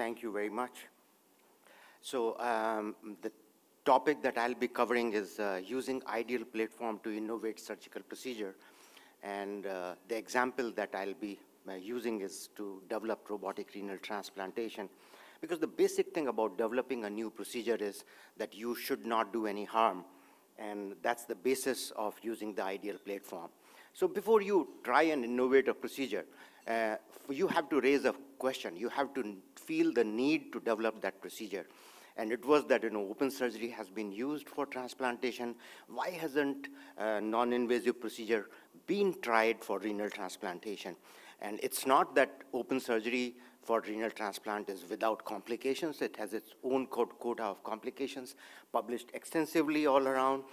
thank you very much. So um, the topic that I'll be covering is uh, using ideal platform to innovate surgical procedure. And uh, the example that I'll be uh, using is to develop robotic renal transplantation. Because the basic thing about developing a new procedure is that you should not do any harm. And that's the basis of using the ideal platform. So before you try and innovate a procedure, uh, you have to raise a question. You have to feel the need to develop that procedure. And it was that, you know, open surgery has been used for transplantation. Why hasn't uh, non-invasive procedure been tried for renal transplantation? And it's not that open surgery for renal transplant is without complications. It has its own quota of complications, published extensively all around,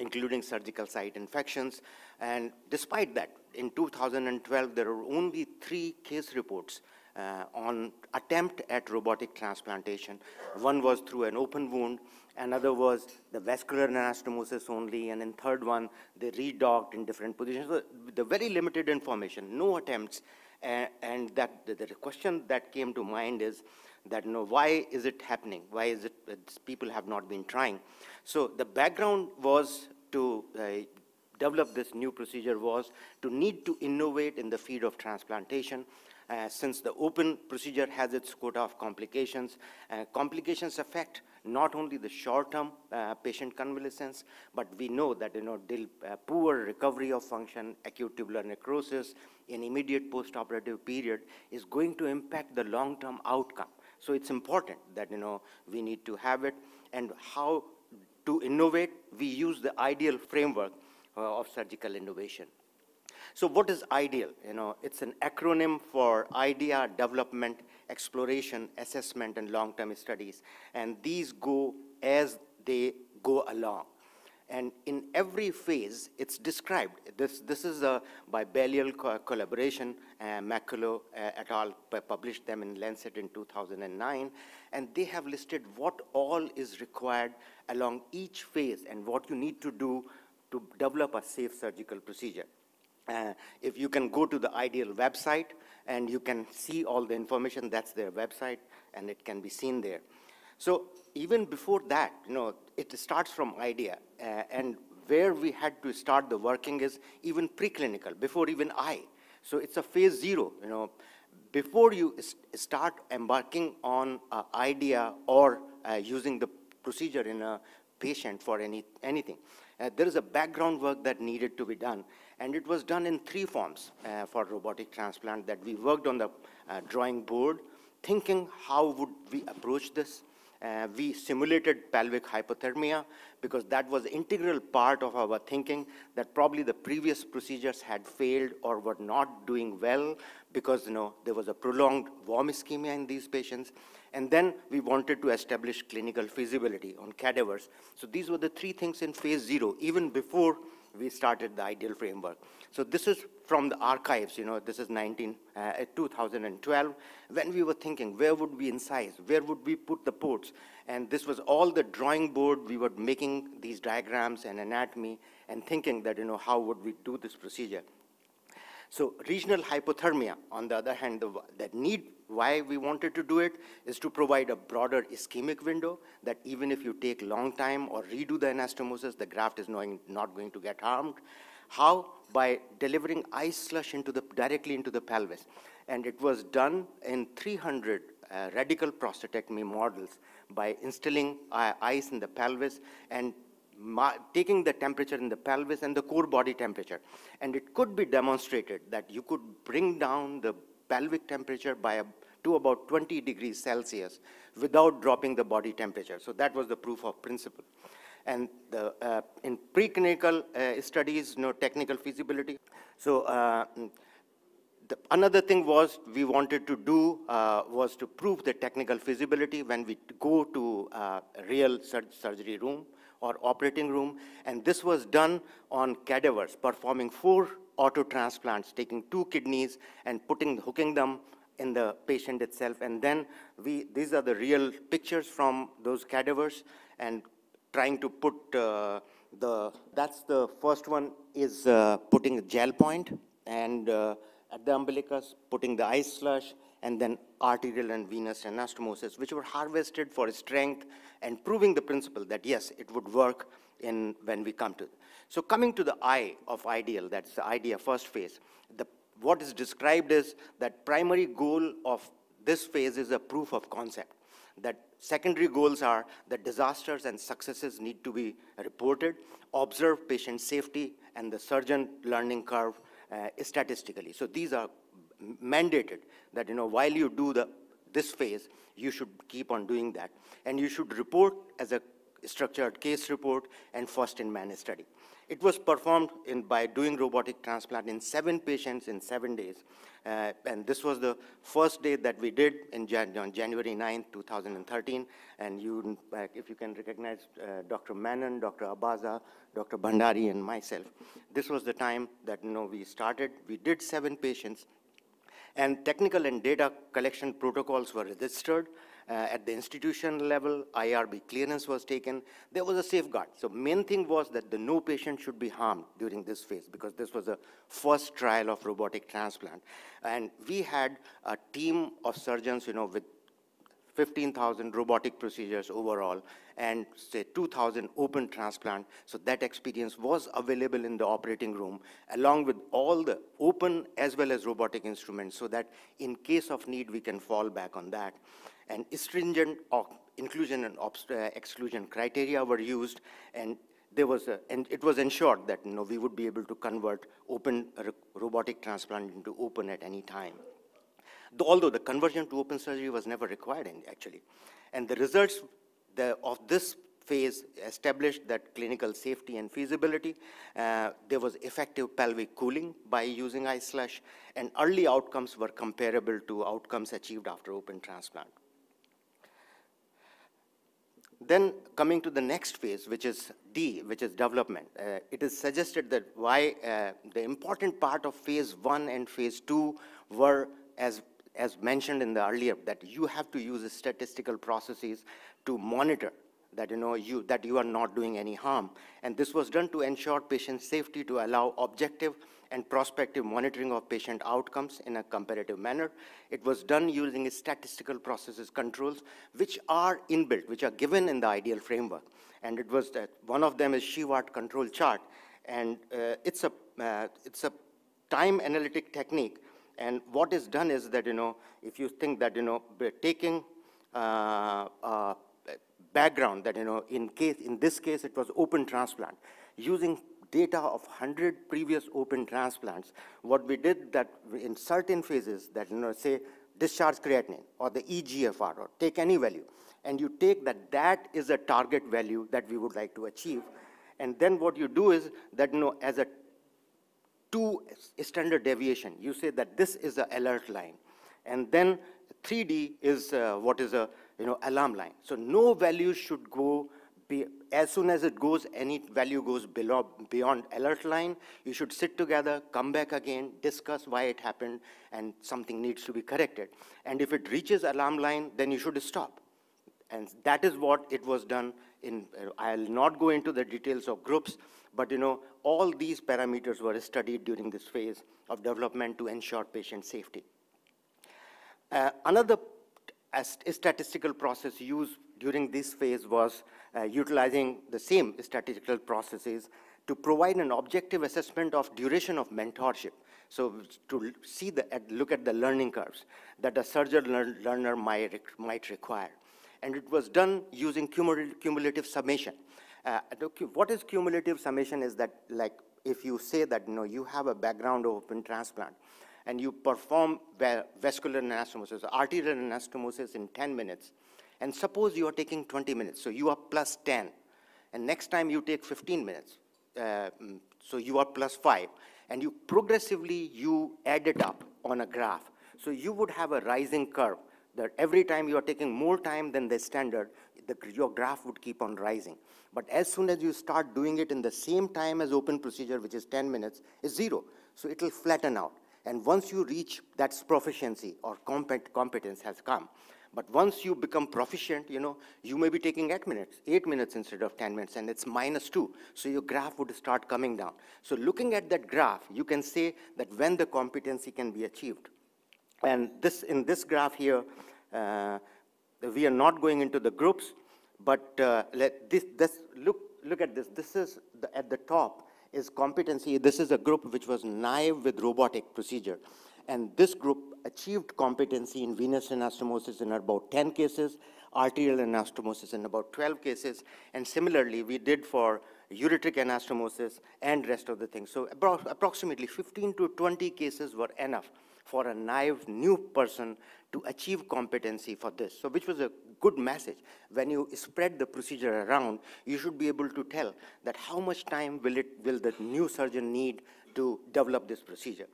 including surgical site infections. And despite that, in 2012, there were only three case reports uh, on attempt at robotic transplantation. One was through an open wound, another was the vascular anastomosis only, and in third one, they redocked in different positions. So the very limited information, no attempts, uh, and that the, the, question that came to mind is that you know, why is it happening? Why is it people have not been trying? So the background was to uh, develop this new procedure was to need to innovate in the field of transplantation uh, since the open procedure has its quota of complications. Uh, complications affect not only the short-term uh, patient convalescence, but we know that you know uh, poor recovery of function, acute tubular necrosis, in immediate post-operative period is going to impact the long-term outcome. So it's important that you know we need to have it, and how to innovate, we use the ideal framework uh, of surgical innovation. So what is IDEAL? You know, it's an acronym for idea development, exploration, assessment, and long-term studies. And these go as they go along. And in every phase, it's described. This, this is a, by Balliol co collaboration, uh, uh, et al. published them in Lancet in 2009. And they have listed what all is required along each phase and what you need to do to develop a safe surgical procedure. Uh, if you can go to the ideal website and you can see all the information, that's their website and it can be seen there. So even before that, you know, it starts from idea uh, and where we had to start the working is even preclinical, before even I. So it's a phase zero, you know, before you start embarking on an idea or uh, using the procedure in a patient for any, anything. Uh, there is a background work that needed to be done. And it was done in three forms uh, for robotic transplant that we worked on the uh, drawing board, thinking how would we approach this. Uh, we simulated pelvic hypothermia because that was integral part of our thinking that probably the previous procedures had failed or were not doing well because you know, there was a prolonged warm ischemia in these patients. And then we wanted to establish clinical feasibility on cadavers. So these were the three things in phase zero, even before we started the ideal framework. So this is from the archives, you know, this is 19, uh, 2012, when we were thinking, where would we incise? Where would we put the ports? And this was all the drawing board. We were making these diagrams and anatomy and thinking that, you know, how would we do this procedure? So regional hypothermia, on the other hand, the, that need why we wanted to do it is to provide a broader ischemic window that even if you take long time or redo the anastomosis, the graft is not going to get harmed. How? By delivering ice slush into the, directly into the pelvis. And it was done in 300 uh, radical prostatectomy models by instilling uh, ice in the pelvis and taking the temperature in the pelvis and the core body temperature. And it could be demonstrated that you could bring down the pelvic temperature by a, to about 20 degrees Celsius without dropping the body temperature. So that was the proof of principle. And the, uh, in preclinical uh, studies, no technical feasibility. So uh, the, another thing was we wanted to do uh, was to prove the technical feasibility when we go to uh, real sur surgery room or operating room. And this was done on cadavers, performing four auto transplants, taking two kidneys and putting, hooking them in the patient itself. And then we, these are the real pictures from those cadavers and trying to put uh, the, that's the first one is uh, putting a gel point and uh, at the umbilicus, putting the ice slush, and then arterial and venous anastomosis, which were harvested for strength and proving the principle that yes, it would work in when we come to. So coming to the eye of ideal, that's the idea first phase, the, what is described is that primary goal of this phase is a proof of concept. That secondary goals are that disasters and successes need to be reported, observe patient safety, and the surgeon learning curve uh, statistically. So these are mandated that, you know, while you do the, this phase, you should keep on doing that. And you should report as a structured case report and first in man study. It was performed in, by doing robotic transplant in seven patients in seven days. Uh, and this was the first day that we did Jan on January 9, 2013. And you, uh, if you can recognize uh, Dr. Menon, Dr. Abaza, Dr. Bhandari, and myself, this was the time that you know, we started. We did seven patients. And technical and data collection protocols were registered. Uh, at the institution level, IRB clearance was taken. There was a safeguard. So main thing was that the no patient should be harmed during this phase because this was a first trial of robotic transplant. And we had a team of surgeons, you know, with 15,000 robotic procedures overall and say 2,000 open transplant. So that experience was available in the operating room along with all the open as well as robotic instruments so that in case of need, we can fall back on that and stringent inclusion and uh, exclusion criteria were used, and there was a, and it was ensured that you know, we would be able to convert open robotic transplant into open at any time. Although the conversion to open surgery was never required, in, actually. And the results the, of this phase established that clinical safety and feasibility. Uh, there was effective pelvic cooling by using ice slush, and early outcomes were comparable to outcomes achieved after open transplant. Then coming to the next phase, which is D, which is development, uh, it is suggested that why uh, the important part of phase one and phase two were, as, as mentioned in the earlier, that you have to use statistical processes to monitor that you know you that you are not doing any harm and this was done to ensure patient safety to allow objective and prospective monitoring of patient outcomes in a comparative manner. It was done using statistical processes controls, which are inbuilt, which are given in the ideal framework. And it was that one of them is Shewhart control chart. And uh, it's, a, uh, it's a time analytic technique. And what is done is that, you know, if you think that, you know, taking uh, uh, background that, you know, in case, in this case, it was open transplant, using data of 100 previous open transplants, what we did that in certain phases that, you know, say, discharge creatinine or the EGFR or take any value, and you take that that is a target value that we would like to achieve. And then what you do is that, you know, as a two standard deviation, you say that this is the alert line. And then 3D is uh, what is a, you know, alarm line. So no value should go be, as soon as it goes, any value goes below, beyond alert line, you should sit together, come back again, discuss why it happened, and something needs to be corrected. And if it reaches alarm line, then you should stop. And that is what it was done in, I'll not go into the details of groups, but you know, all these parameters were studied during this phase of development to ensure patient safety. Uh, another statistical process used during this phase was uh, utilizing the same statistical processes to provide an objective assessment of duration of mentorship. So to see the, look at the learning curves that a surgeon lear learner might, might require. And it was done using cumulative summation. Uh, what is cumulative summation is that like if you say that you know, you have a background of open transplant and you perform vascular anastomosis, arterial anastomosis in 10 minutes, and suppose you are taking 20 minutes, so you are plus 10. And next time you take 15 minutes, uh, mm, so you are plus 5. And you progressively, you add it up on a graph. So you would have a rising curve that every time you are taking more time than the standard, the, your graph would keep on rising. But as soon as you start doing it in the same time as open procedure, which is 10 minutes, is zero. So it will flatten out. And once you reach that proficiency or compet competence has come, but once you become proficient, you know, you may be taking eight minutes, eight minutes instead of 10 minutes, and it's minus two. So your graph would start coming down. So looking at that graph, you can say that when the competency can be achieved. And this, in this graph here, uh, we are not going into the groups, but uh, let this, this, look, look at this. This is the, at the top is competency. This is a group which was naive with robotic procedure. And this group achieved competency in venous anastomosis in about 10 cases, arterial anastomosis in about 12 cases, and similarly, we did for ureteric anastomosis and rest of the things. So approximately 15 to 20 cases were enough for a naive new person to achieve competency for this. So which was a good message. When you spread the procedure around, you should be able to tell that how much time will, it, will the new surgeon need to develop this procedure.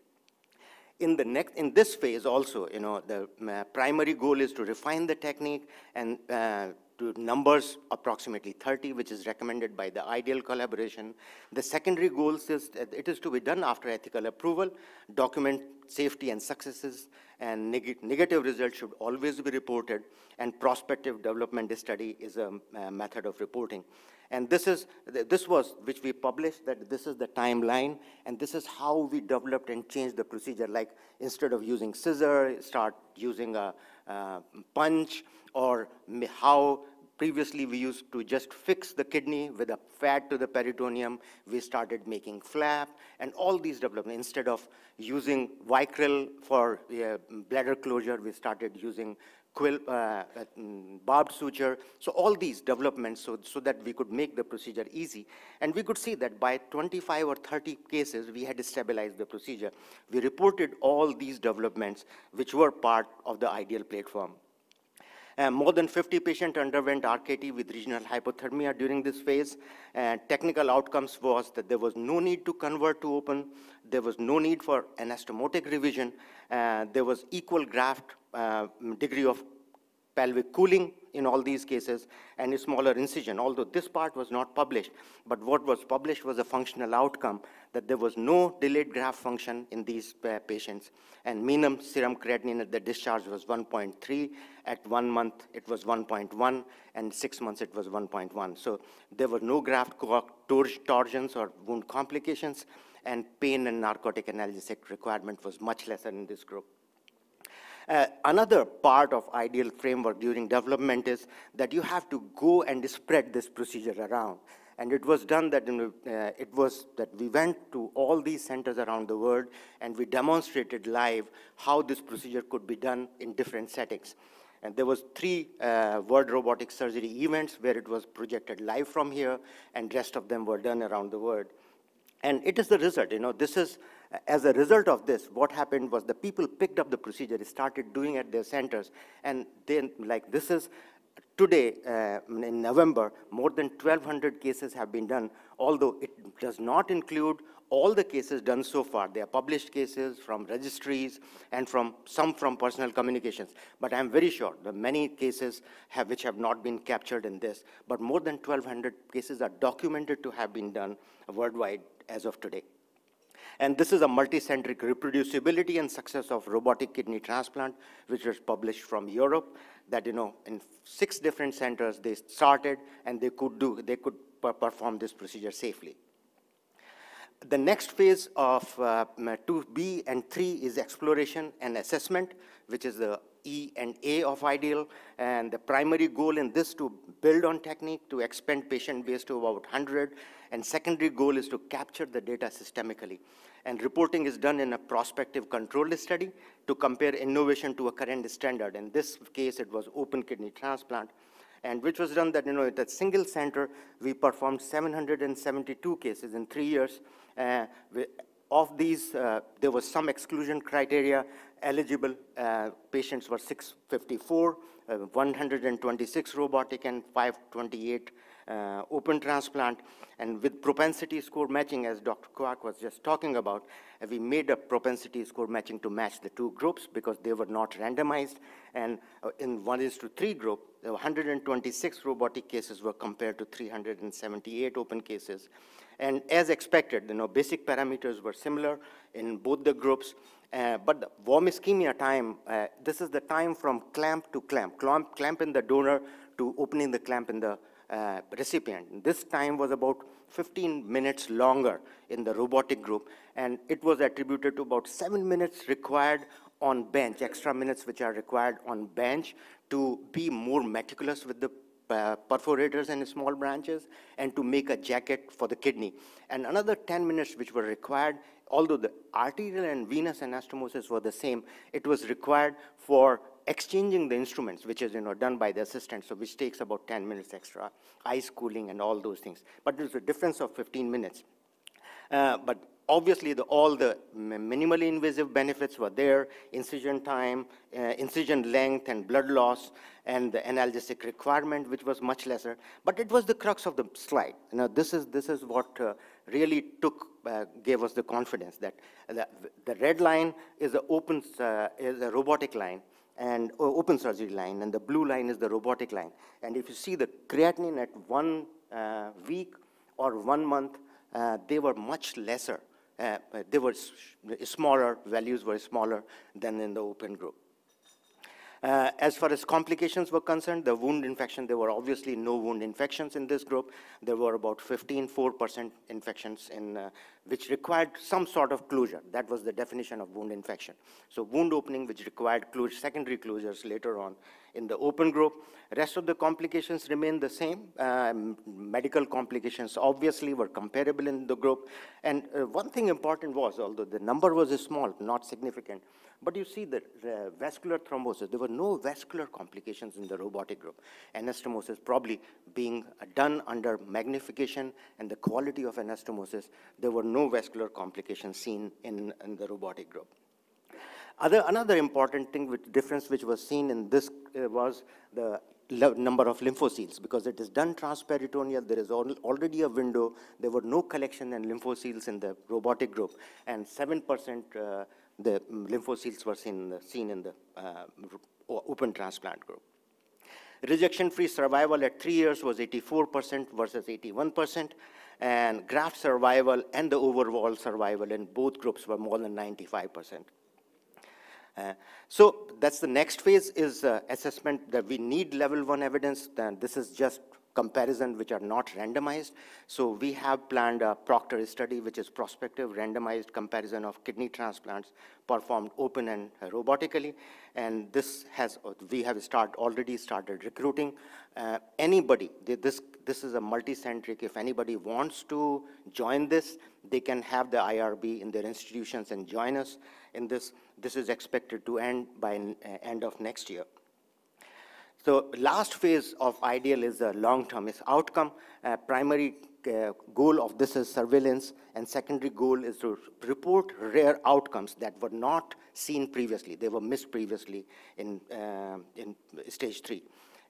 In, the next, in this phase also, you know, the uh, primary goal is to refine the technique and uh, to numbers approximately 30, which is recommended by the ideal collaboration. The secondary goals is it is to be done after ethical approval, document safety and successes, and neg negative results should always be reported, and prospective development study is a, a method of reporting. And this is, this was, which we published, that this is the timeline, and this is how we developed and changed the procedure. Like, instead of using scissor, start using a, a punch, or how Previously, we used to just fix the kidney with a fat to the peritoneum. We started making flap and all these developments. Instead of using Vicryl for uh, bladder closure, we started using quill, uh, uh, barbed suture. So all these developments so, so that we could make the procedure easy. And we could see that by 25 or 30 cases, we had stabilized the procedure. We reported all these developments, which were part of the ideal platform. Uh, more than 50 patients underwent RKT with regional hypothermia during this phase. And technical outcomes was that there was no need to convert to open. There was no need for anastomotic revision. Uh, there was equal graft uh, degree of pelvic cooling in all these cases and a smaller incision, although this part was not published. But what was published was a functional outcome that there was no delayed graft function in these uh, patients. And minimum serum creatinine at the discharge was 1.3. At one month, it was 1.1. And six months, it was 1.1. So there were no graft torsions or wound complications. And pain and narcotic analgesic requirement was much lesser in this group. Uh, another part of ideal framework during development is that you have to go and spread this procedure around. And it was done that uh, it was that we went to all these centers around the world and we demonstrated live how this procedure could be done in different settings. And there was three uh, World Robotic Surgery events where it was projected live from here, and rest of them were done around the world. And it is the result, you know, this is, as a result of this, what happened was the people picked up the procedure, started doing at their centers, and then, like, this is, today, uh, in November, more than 1,200 cases have been done, although it does not include all the cases done so far. They are published cases from registries and from some from personal communications. But I'm very sure that many cases have, which have not been captured in this, but more than 1,200 cases are documented to have been done worldwide as of today. And this is a multicentric reproducibility and success of robotic kidney transplant, which was published from Europe, that, you know, in six different centers, they started and they could do, they could perform this procedure safely. The next phase of uh, 2B and 3 is exploration and assessment, which is the E and A of ideal. And the primary goal in this to build on technique to expand patient base to about 100. And secondary goal is to capture the data systemically. And reporting is done in a prospective controlled study to compare innovation to a current standard. In this case, it was open kidney transplant and which was done that, you know, at a single center, we performed 772 cases in three years. Uh, of these, uh, there was some exclusion criteria. Eligible uh, patients were 654, uh, 126 robotic, and 528 uh, open transplant. And with propensity score matching, as Dr. Kwak was just talking about, uh, we made a propensity score matching to match the two groups because they were not randomized. And uh, in one is to three group, 126 robotic cases were compared to 378 open cases. And as expected, you know, basic parameters were similar in both the groups. Uh, but the warm ischemia time, uh, this is the time from clamp to clamp, clamp, clamp in the donor to opening the clamp in the uh, recipient. This time was about 15 minutes longer in the robotic group, and it was attributed to about seven minutes required on bench, extra minutes which are required on bench to be more meticulous with the perforators and small branches and to make a jacket for the kidney. And another 10 minutes which were required, although the arterial and venous anastomosis were the same, it was required for exchanging the instruments, which is you know, done by the assistant, so which takes about 10 minutes extra, ice cooling and all those things. But there's a difference of 15 minutes. Uh, but obviously the, all the minimally invasive benefits were there, incision time, uh, incision length and blood loss, and the analgesic requirement, which was much lesser. But it was the crux of the slide. You know, this is, this is what uh, really took, uh, gave us the confidence that the, the red line is the open, uh, is a robotic line, and open surgery line, and the blue line is the robotic line. And if you see the creatinine at one uh, week or one month, uh, they were much lesser uh, they were smaller, values were smaller than in the open group. Uh, as far as complications were concerned, the wound infection, there were obviously no wound infections in this group. There were about 15, 4% infections in, uh, which required some sort of closure. That was the definition of wound infection. So wound opening, which required closure, secondary closures later on in the open group. Rest of the complications remain the same. Um, medical complications obviously were comparable in the group. And uh, one thing important was, although the number was small, not significant, but you see the, uh, vascular thrombosis, there were no vascular complications in the robotic group. Anastomosis probably being uh, done under magnification and the quality of anastomosis, there were no vascular complications seen in, in the robotic group. Other, another important thing, with difference which was seen in this uh, was the number of lymphoceles because it is done transperitoneal. There is al already a window. There were no collection in lymphoceles in the robotic group, and 7% uh, the lymphoceles were seen, seen in the uh, open transplant group. Rejection-free survival at three years was 84% versus 81%, and graft survival and the overall survival in both groups were more than 95%. Uh, so that's the next phase is uh, assessment that we need level one evidence. Then this is just comparison which are not randomized. So we have planned a Proctor study, which is prospective randomized comparison of kidney transplants performed open and robotically. And this has, we have start, already started recruiting. Uh, anybody, this, this is a multicentric, if anybody wants to join this, they can have the IRB in their institutions and join us in this. This is expected to end by uh, end of next year. So last phase of IDEAL is a long-term is outcome. Uh, primary uh, goal of this is surveillance, and secondary goal is to report rare outcomes that were not seen previously. They were missed previously in, uh, in stage three.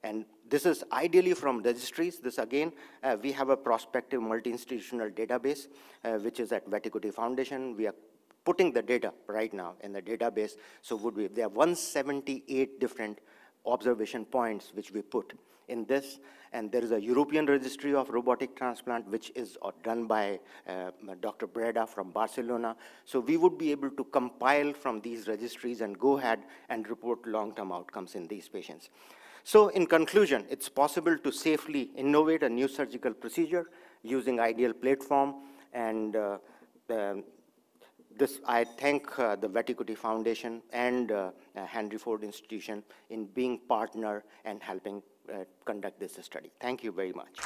And this is ideally from registries. This again, uh, we have a prospective multi-institutional database, uh, which is at Vattikuti Foundation. We are putting the data right now in the database. So would we, there are 178 different observation points which we put in this. And there is a European registry of robotic transplant, which is uh, done by uh, Dr. Breda from Barcelona. So we would be able to compile from these registries and go ahead and report long-term outcomes in these patients. So in conclusion, it's possible to safely innovate a new surgical procedure using ideal platform and uh, this, I thank uh, the Vattikuti Foundation and uh, uh, Henry Ford Institution in being partner and helping uh, conduct this study. Thank you very much.